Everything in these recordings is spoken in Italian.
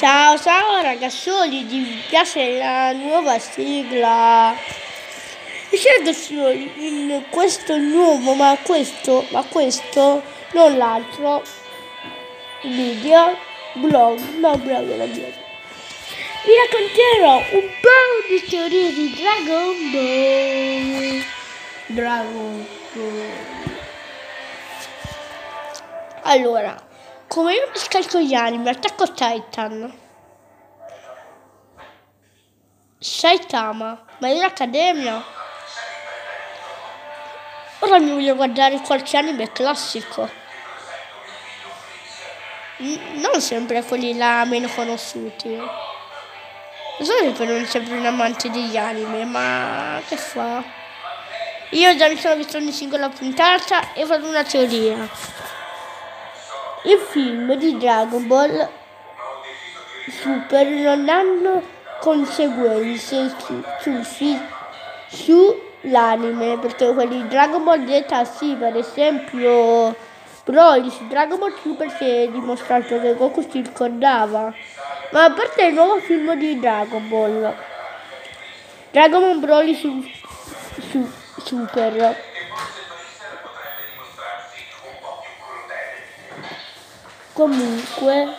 Ciao ciao ragazzoli, vi piace la nuova sigla? Ragazzi, in questo nuovo, ma questo, ma questo, non l'altro, video, blog, no blog, blog. Vi racconterò un po' di teorie di Dragon Ball. Dragon Ball. Allora, come io mi scarico gli anime, attacco Titan. Saitama, ma in accademia. Ora mi voglio guardare qualche anime classico. Non sempre quelli là meno conosciuti. So che non sempre un amante degli anime, ma che fa? Io già mi sono visto ogni singola puntata e farò una teoria. I film di Dragon Ball Super non hanno conseguenze su, su, sull'anime, perché quelli di Dragon Ball Z sì, per esempio Broly su Dragon Ball Super si è dimostrato che Goku si ricordava. Ma a parte il nuovo film di Dragon Ball, Dragon Ball Broly su, su Super. Comunque,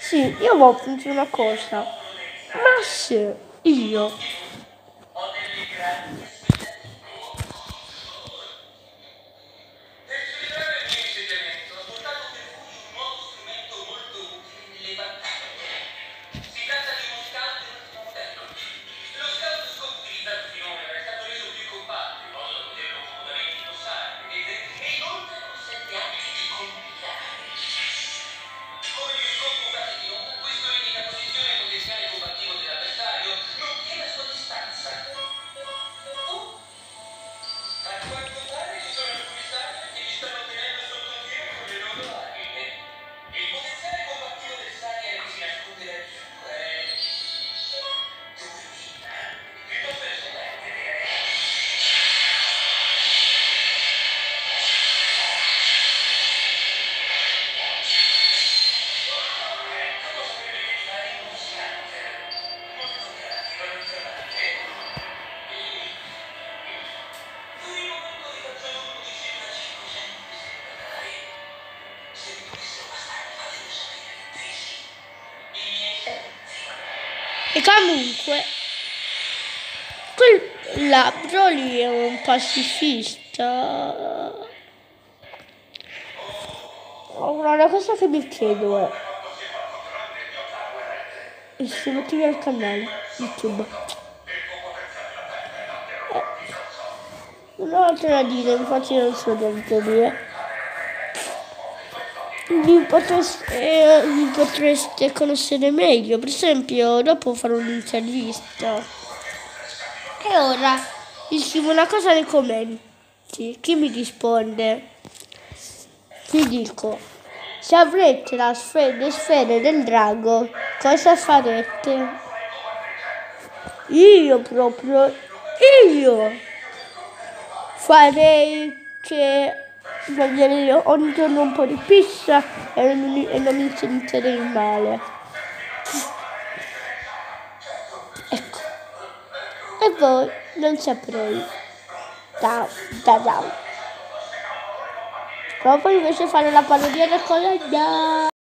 sì, io ho appunto una cosa. Ma se io E comunque, quel labbro lì è un pacifista. Una cosa che mi chiedo è iscrivetevi al canale YouTube. Eh, ho altro da dire, infatti non so niente dire mi potreste, eh, mi potreste conoscere meglio. Per esempio, dopo farò un'intervista. E ora vi scrivo una cosa nei commenti. Chi mi risponde? Vi dico, se avrete la sfera, le sfere del drago, cosa farete? Io proprio, io farei che mangiare ogni giorno un po' di pizza e non, e non mi sentirei male. Ecco. E poi non saprei. Da, da. Però poi invece fare la parodia da colonna.